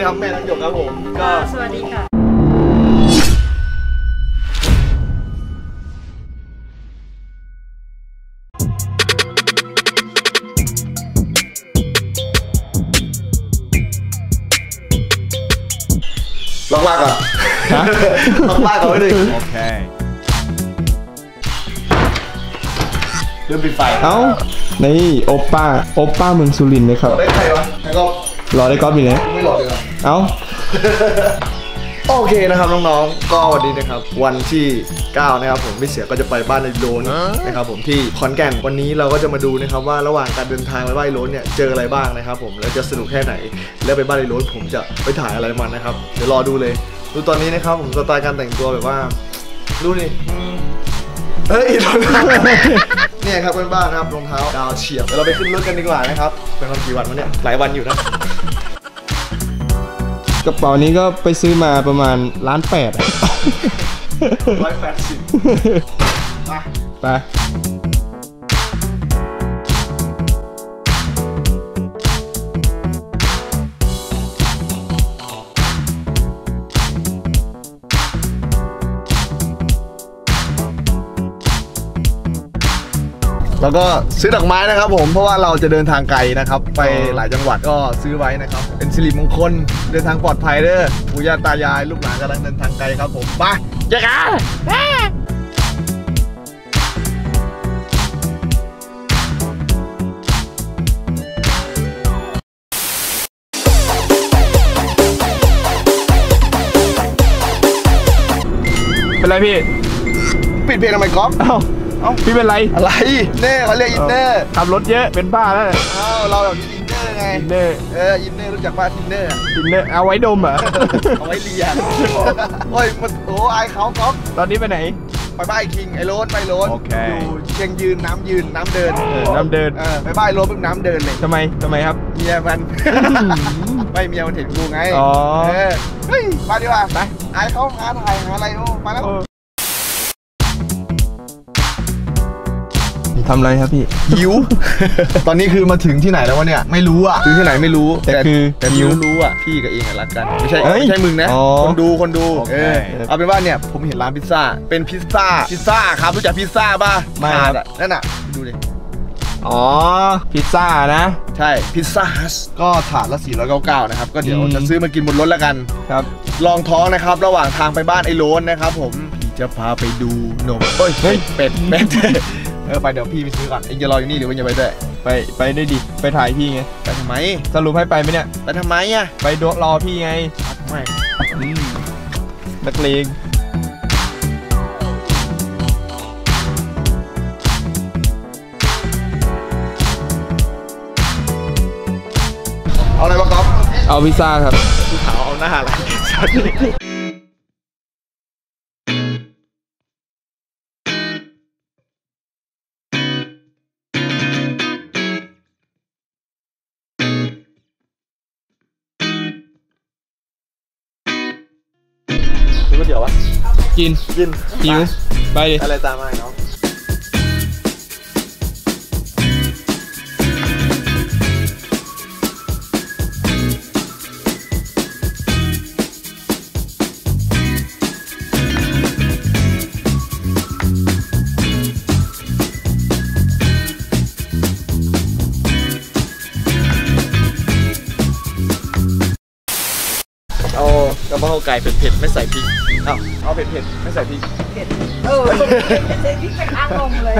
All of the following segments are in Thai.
นะครับแม่น้องหยกครับผมก็สวัสดีค่ะ ล็อกลากก่อนฮะล็อกลากก่อนไว้หนึ่ง Okay. เริ่มปิดไฟเอ้า นี่โอป้า โอป้าเมืองสุรินทร์นะครับ ได้ใครวะแล้วก็ รอได้ก๊อฟอยู่นะไม่หลอดเลยเหรอเอ้า โอเคนะครับน้องๆ ก็วันนี้นะครับวันที่ 9 นะครับผมพี่เสือก็จะไปบ้านในโลนนะครับผมที่ขอนแก่นวันนี้เราก็จะมาดูนะครับว่าระหว่างการเดินทางไปบ้านในโลนเนี่ยเจออะไรบ้างนะครับผมแล้วจะสนุกแค่ไหน แล้วไปบ้านในโลนผมจะไปถ่ายอะไรมันนะครับเดี๋ยวรอดูเลย ดูตอนนี้นะครับผมสไตล์การแต่งตัวแบบว่าดูดิอืม เฮ้ยรองเท้าเนี่ยครับเพื่อนบ้านนะครับรองเท้าดาวเฉียบเดี๋ยวเราไปขึ้นรถกันดีกว่านะครับเป็นวันกี่วันวะเนี่ยหลายวันอยู่นะกระเป๋านี้ก็ไปซื้อมาประมาณล้านแปดอะร้อยแปดสิบมาไป แล้วก็ซื้อดอกไม้นะครับผมเพราะว่าเราจะเดินทางไกลนะครับ ไปหลายจังหวัดก็ซื้อไว้นะครับ เป็นสิริมงคลเดินทางปลอดภัยเด้อปู่ย่าตายายลูกหลานกำลังเดินทางไกลครับผมไปเจอกันเป็นไรพี่ ปิดเพลงทำไมก๊อฟ เอ้าเอ้าพี่เป็นไร อะไรเน่เขาเรียก inner ขับรถเยอะเป็นบ้าแล้วเอ้าเราแบบ inner ไง inner เออ inner รู้จักป่ะ inner inner เอาไว้ดมเหรอเอาไว้เรียนโอ้ยมันโอ้อายเขาก๊อฟตอนนี้ไปไหนไปบ้านไอ้คิงไอ้โรนไปโรนโอเคอยู่เชียงยืนน้ำยืนน้ำเดินเออน้ำเดินเออไปบ้านไอ้โรนปุ๊บน้ำเดินเลยทำไมทำไมครับเมียมันไม่เมียมันเห็นกูไงอ๋อเออเฮ้ยมาดีกว่าไปไอ้เขาหาถ่ายหาอะไรโอ้มาแล้ว ทำอะไรครับพี่ หิว ตอนนี้คือมาถึงที่ไหนแล้ววะเนี่ย ไม่รู้อะถึงที่ไหนไม่รู้แต่คือแต่หิที่วรู้ๆอะพี่กับเองอะรักกัน ไม่ใช่เอ้ยไม่ใช่มึงนะ อ๋อคนดูคนดูโอเค เออเอาเป็นว่าเนี่ยผมเห็นร้านพิซซ่า เป็นพิซซ่า พิซซ่าครับรู้จักพิซซ่าป่ะไม่ครับ ถาดอะนั่นอะดูดิ อ๋อ พิซซ่านะ ใช่ พิซซ่าฮัสก็ถาดละ 499 นะครับ ก็เดี๋ยวอืม จะซื้อมากินบนรถแล้วกัน ครับ ลองท้องนะครับ ระหว่างทางไปบ้านไอ้โลนนะครับผมพี่จะพาไปดูนมเฮ้ยเฮ้ย เป็ดเป็ด เออไปเดี๋ยวพี่ไปซื้อก่อนเองจะรออยู่นี่หรือว่าจะไปด้วยไปไปได้ดิไปถ่ายพี่ไงไปทำไมสรุปให้ไปไหมเนี่ยไปทำไมอะไปดูรอพี่ไงทำไมอืมนักเลงเอาอะไรมาก๊อฟเอาพิซซ่าครับผู้ขาวเอาหน้าอะไร กิน กินหิว ไปดิ อะไรตามมาเนาะ กระเพราไก่เผ็ดๆไม่ใส่พริกเอาเอาเผ็ดๆไม่ใส่พริกเออเซ็นที่กระทะลงเลย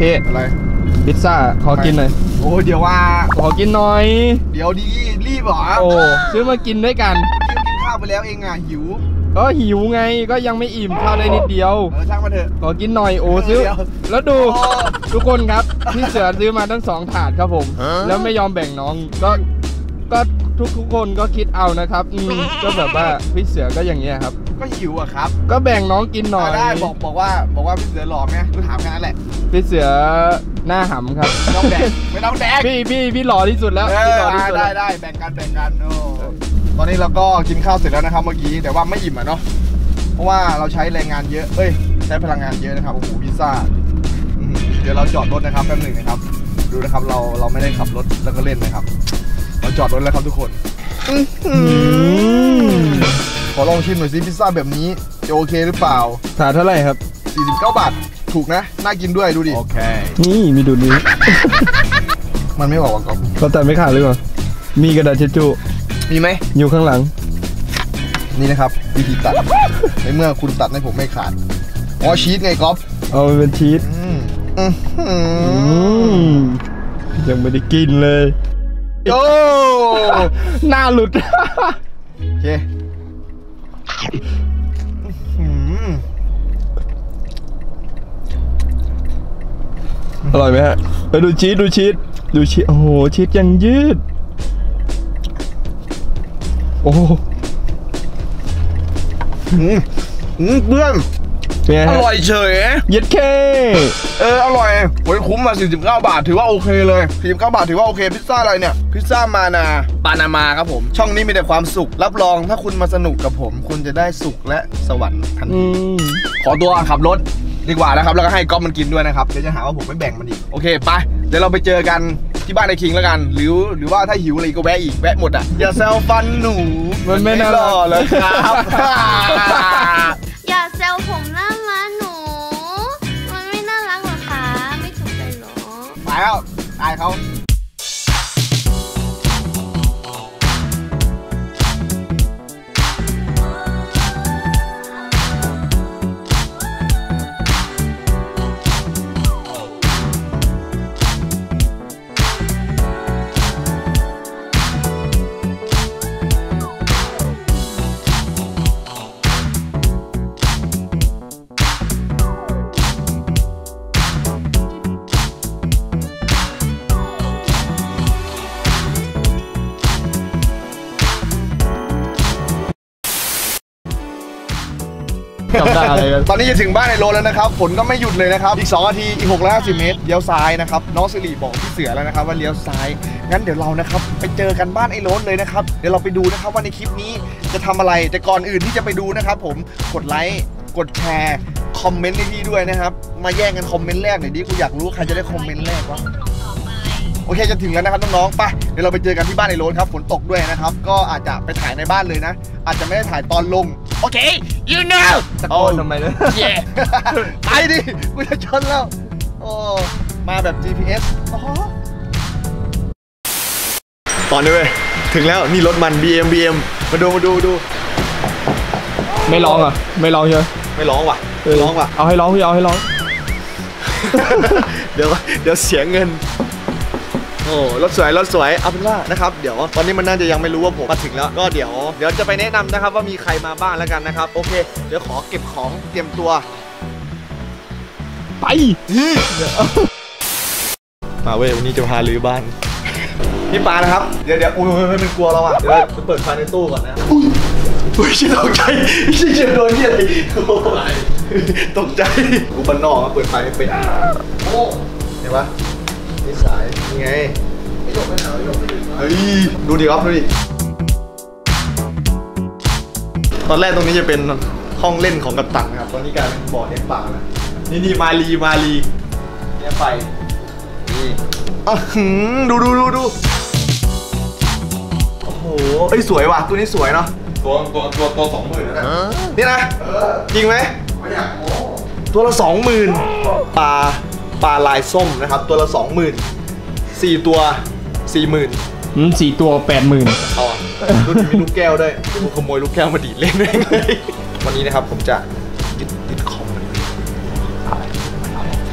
พี่อะไรพิซซ่าขอกินหน่อยโอ้เดี๋ยวว่าขอกินหน่อย เดี๋ยวดีรีบเหรอโอ้ซื้อมากินด้วยกันพี่กินข้าวไปแล้วเองอะหิวก็หิวไงก็ยังไม่อิ่มข้าวได้นิดเดียวเออช่างมาเถอะขอกินหน่อยโอ้ซื้อเดี๋ยวแล้วดูโอ้ทุกคนครับพี่เสือซื้อมาทั้งสองถาดครับผม แล้วไม่ยอมแบ่งน้องก็ ก็ทุกทุกๆคนก็คิดเอานะครับอืมก็แบบว่าพี่เสือก็อย่างเงี้ยครับ ก็หิวอะครับก็แบ่งน้องกินหน่อยอะได้บอกบอกว่าบอกว่าพี่เสือหล่อไหมกูถามแค่นั้นแหละพี่เสือหน้าหำครับ ไม่ต้องแดกไม่ต้องแดกพี่พี่พี่หล่อที่สุดแล้วเอพี่อหล่อที่อะสุดได้แล้วได้แบ่งกันแบ่งกันโอ้ตอนนี้เราก็กินข้าวเสร็จแล้วนะครับเมื่อกี้แต่ว่าไม่อิ่มอะเนาะเพราะว่าเราใช้แรงงานเยอะเอ้ยใช้พลังงานเยอะนะครับโอ้โหพิซซ่าอื้อหือเดี๋ยวเราจอดรถนะครับแป๊บหนึ่งนะครับ ดูนะครับเราเราไม่ได้ขับรถแล้วก็เล่นนะครับ เราเราจอดรถแล้วครับทุกคนขอลองชิมหน่อยสิพิซซ่าแบบนี้จะโอเคหรือเปล่าถาดเท่าไหร่ครับ 49 บาท ถูกนะ น่ากินด้วยดูดินี่มีดูดนี้ มันไม่บอกว่ากรอบเราตัดไม่ขาดหรือเปล่ามีกระดาษเช็ดจูมีไหม อยู่ข้างหลัง นี่นะครับ วิธีตัด ในเมื่อคุณตัดให้ผมไม่ขาด อ๋อชีสไงก๊อฟเอามันเป็นชีสอืมอืมอืมยังไม่ได้กินเลย โอ้หน้าหลุด โอเคอืมอร่อยไหมฮะไปดูชีสดูชีสดูชีสโอ้โหชีสยังยืด โอ้หอืมอืมเพื่อน เป็นไงอฮะร่อยเฉย เย็ดเคเอออร่อยโอ้ยคุ้มมา49 บาทถือว่าโอเคเลย49 บาทถือว่าโอเค พิซซ่าอะไรเนี่ย พิซซ่ามานาปานามาครับผม ช่องนี้มีแต่ความสุข รับรองถ้าคุณมาสนุกกับผม คุณจะได้สุขและสวรรค์ทันอืทีมขอตัวขับรถดีกว่านะครับ แล้วก็ให้ก๊อฟมันกินด้วยนะครับ เดี๋ยวจะหาว่าผมไม่แบ่งมันอีก โอเคไป เดี๋ยวเราไปเจอกันที่บ้านไอ้คิงแล้วกัน หรือหรือว่าถ้าหิวอะไรก็แวะอีก แวะหมดอะ อย่าแซวฟันหนูมันไม่น่าหล่อเลยครับ แล้วตายเขา จำได้อะไรตอนนี้จะถึงบ้านในโรแล้วนะครับฝนก็ไม่หยุดเลยนะครับ อีก2นาทีอีก6 5 0 เมตรเลี้ยวซ้ายนะครับน้องสิริบอกพี่เสือแล้วนะครับว่าเลี้ยวซ้าย งั้นเดี๋ยวเรานะครับไปเจอกันบ้านไอ้โรถเลยนะครับ เดี๋ยวเราไปดูนะครับว่าในคลิปนี้จะทำอะไร แต่ก่อนอื่นที่จะไปดูนะครับ ผมกดไลค์กดแชร์คอมเมนต์ให้พี่ด้วยนะครับมาแย่งกันคอมเมนต์แรกหน่อยดิกูอยากรู้ใครจะได้คอมเมนต์แรกวะโอเคจะถึงแล้วนะครับน้องๆ ไป เดี๋ยวเราไปเจอกันที่บ้านไอ้โรนครับ ฝนตกด้วยนะครับ ก็อาจจะไปถ่ายในบ้านเลยนะ อาจจะไม่ได้ถ่ายตอนลง โอเค you know ตะโกนทำไมเนี่ย yeah ไปดิกูจะชนแล้ว โอ้ มาแบบ GPS อ๋อตอนนี้เว้ยถึงแล้วนี่รถมัน BM BM มาดูมาดูมาดู ไม่ร้องเหรอะ ไม่ร้องใช่ไหมไม่ร้องว่ะเออร้องว่ะ เอาให้ร้องพี่เอาให้ร้อง เดี๋ยวเดี๋ยวเสียเงินโอ้รถสวยรถสวยเอาเป็นว่านะครับเดี๋ยวตอนนี้มันน่าจะยังไม่รู้ว่าผมมาถึงแล้วก็เดี๋ยวเดี๋ยวจะไปแนะนำนะครับว่ามีใครมาบ้างแล้วกันนะครับ โอเค เดี๋ยวขอเก็บของเตรียมตัว ไปมาเว้ยวันนี้จะพาลือบ้านพี่ปานะครับ เดี๋ยวเดี๋ยวอุ้ยเฮ้ยเฮ้ยมันกลัวเราอะเดี๋ยวไปเปิดไฟในตู้ก่อนนะอุ้ยอุ้ยชิตกใจชิเจ็บโดนที่อะไรโอ้ยตกใจกูบ้านนอกมาเปิดไฟไม่เป็นโอ้เห็นปะ นี่สายนี่ไงเฮ้ยดูดิครับดูดิตอนแรกตรงนี้จะเป็นห้องเล่นของกัปตันครับตอนนี้กลายเป็นบ่อเลี้ยงปลาแล้วนี่นี่มาลีมาลีเนี่ยไฟนี่อะหืมดูดูดูดูโอ้โหเอ้สวยว่ะตัวนี้สวยเนาะตัวตัวตัวตัวสองหมื่นนะนี่นะจริงไหมตัวละสองหมื่นปลา ปลาลายส้มนะครับ ตัวละสองหมื่นสี่ตัวสี่หมื่นอืมสี่ตัวแปดหมื่นเอาอะรุ่นนี้มีลูกแก้วด้วยกูขโมยลูกแก้วมาดีดเล่นเลยวันนี้นะครับผมจะยึดยึดคอมมัน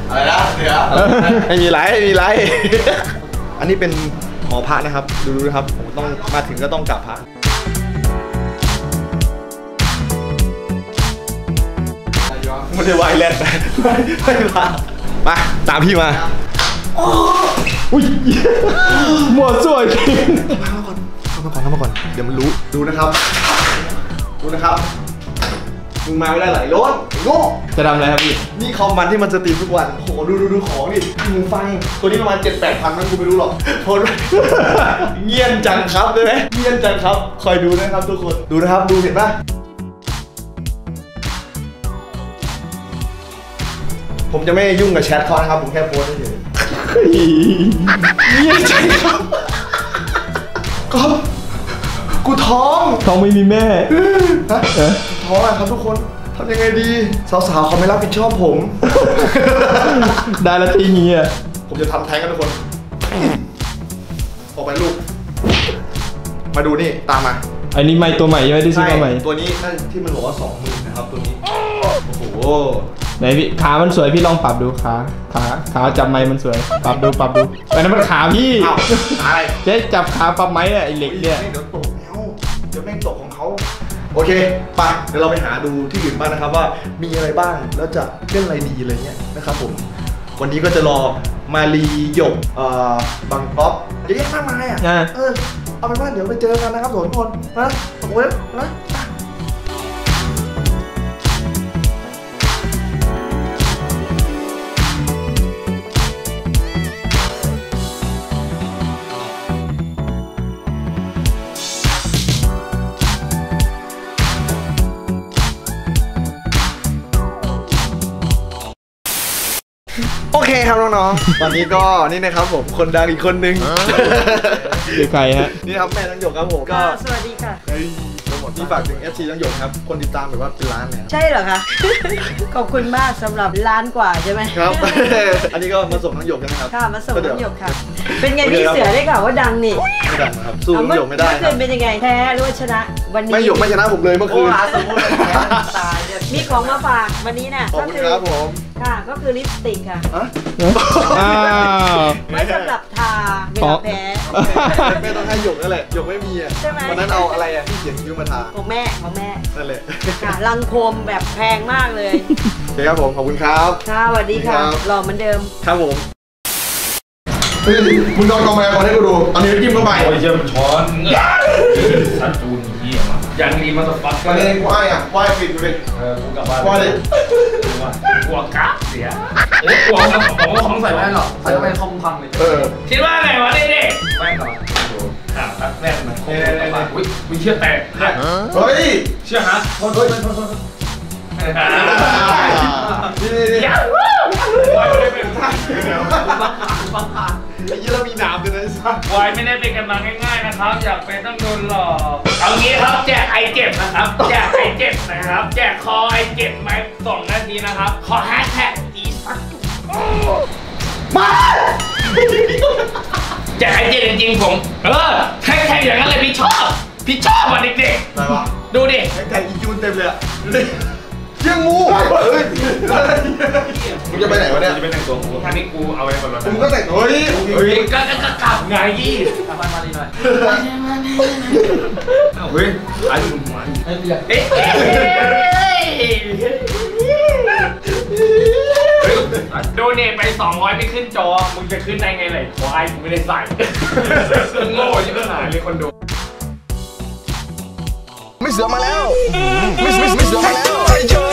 อะไรนะเดี๋ยวไม่มีไรไม่มีไร อันนี้เป็นหอพระนะครับ ดูดูนะครับผมต้องมาถึงก็ต้องกราบพระไม่ได้ไหวแลนด์ไม่ไม่มา มาตามพี่มาอุ้ยหมวดสวยจริงเข้ามาก่อนเข้ามาก่อน เดี๋ยวมันรู้ดูนะครับดูนะครับมึงมาไม่ได้หลายรถไอ้โง่จะทำอะไรครับพี่ นี่คอมมันที่มันสตรีมทุกวันโหดูดูดูของดิมึงฟังตัวนี้ประมาณ7 8พันมันกูไม่รู้หรอกโทษเงียนจังครับได้ไหมเงียนจังครับ คอยดูนะครับทุกคน ดูนะครับ ดูเห็นปะ ผมจะไม่ยุ่งกับแชทเขานะครับ ผมแค่โพสต์เฉยๆเงียนจังครับก็กูท้องท้องไม่มีแม่ฮะท้องอะครับทุกคนทำยังไงดีสาวๆเขาไม่รับผิดชอบผม ได้ละทีนี้อะผมจะทำแท้งกันทุกคน ออกไปลูก มาดูนี่ตามมาอันนี้ไม่ตัวใหม่ใช่ไหมที่ซื้อมาใหม่ ตัวนี้น่าที่มันบอกว่าสองหมื่นนะครับตัวนี้ โอ้โห ไหนพี่ขามันสวยพี่ลองปรับดูขาขาขาจับไม้มันสวย ปรับดูปรับดูแต่นั้นมันขาพี่อ้าวอะไรเจ๊จับขาปรับไม้อะไอเหล็กเนี่ยเดี๋ยวตกแล้วเดี๋ยวแม่งตกของเขาโอเคไปเดี๋ยวเราไปหาดูที่อื่นบ้างนะครับว่ามีอะไรบ้างแล้วจะเล่นอะไรดีอะไรเงี้ยนะครับผมวันนี้ก็จะรอมารีหยกเอ่อบังป๊อปเยอะแยะมากมายอะอ่าเออเอาเป็นว่าเดี๋ยวไปเจอกันนะครับทุกคนนะโอ้ยนะไป น้องๆวันนี้ก็นี่นะครับผมคนดังอีกคนนึง คือใครฮะ นี่ครับแม่ทั้งหยกครับผมก็สวัสดีค่ะ เฮ้ยทั้งหมดนี่ฝากถึง FC ทั้งหยกครับ คนติดตามแบบว่าเป็นล้านเนี่ยใช่เหรอคะ ขอบคุณมากสำหรับล้านกว่าใช่ไหมครับ อันนี้ก็มาส่งทั้งหยกใช่ไหมครับค่ะมาส่งก็เดี๋น้ำหยวกค่ะ เป็นไงพี่เสือได้ข่าวว่าดังนี่ไม่ดังนะครับสู้ทั้งหยกไม่ได้เมื่อคคืรับนเป็นยังไงแพ้หรือว่าชนะวันนี้ไม่หยกไม่ชนะผมเลยเมื่อคืนตายเนี่ย มีของมาฝากวันนี้น่ะขอบก็คุณคืครับผม ค่ะ ก็คือลิปสติกค่ะอะอ้าว ไว้สำหรับทาเวลาแพ้ไม่ต้องให้หยกนั่นแหละหยกไม่มีอะใช่ไหมวันนั้นเอาอะไรอะที่เขียนคิ้วมาทาของแม่ของแม่นั่นแหละค่ะลังโคมแบบแพงมากเลยโอเคครับผมขอบคุณครับ ค่ะสวัสดีค่ะครับ หล่อเหมือนเดิม ครับผมเฮ้ยมึงลองกองแมวก่อนให้กูดูตอนนี้จิ้มเข้าไปโอ้ยเชื่อมช้อนสัตว์จูนเหี้ยมาอย่างนี้มาสฟักมาเลยกูให้อะไหว้ปิดดูดิเออกูกลับบ้านไหว้เลยกลัวกะ เสียเอ้ยกลัวของของของใส่แว่นหรอใส่แว่นคอมพังเลยเออคิดว่าไงวะเด็กๆแว่นก่อนดูขาตัดแว่นมันโค้งกลับบ้านอุ้ยมีเชือกแตกเฮ้ยเชือกฮะโทษโทษโทษโทษนี่นี่นี่อย่าไว้ไม่ได้เป็นท่าไอ้ยี่เรามีหนามด้วยนะไอ้สัสไว้ไม่ได้เป็นกันมาง่ายๆนะครับ อยากเป็นต้องโดนหลอกเอางี้ครับแจกไอเจ็บนะครับ แจกไอเจ็บนะครับ แจกคอไอเจ็บไหมสองนาทีนะครับ ขอแฮชแท็ก อีสักแจกไอเจ็บจริงๆผม เออแท็กแท็กอย่างนั้นเลยพี่ชอบ พี่ชอบว่ะเด็กอะไรวะๆ ดูดิแท็กแท็กอีจูนเต็มเลยอะดูดิเยี่ยงงูเฮ้ยมึงจะไปไหนวะเนี่ย จะไปแต่งตัวกูท่านี้กูเอาไว้บนรถมึงก็แต่งเฮ้ยเฮ้ยก็ก็ก็กลับไงยี่ทำมามาดีหน่อยเฮ้ยไอ้มึงมาเอ๊ะ เนทไป 200ไม่ขึ้นจอ มึงจะขึ้นได้ไงเลยควายกูไม่ได้ใส่มึงโง่ยิ่งขนาดเลยคนดูไม่เสือมาแล้ว ไม่ไม่ไม่เสือมาแล้ว